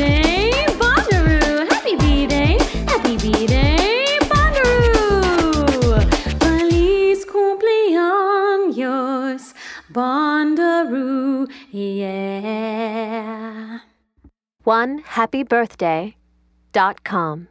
B-Day, Bondaroo! Happy B-Day, happy B-Day, Bondaroo! Feliz cumpleaños, yeah! One happy birthday dot com.